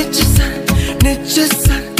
Nichesan, Nichesan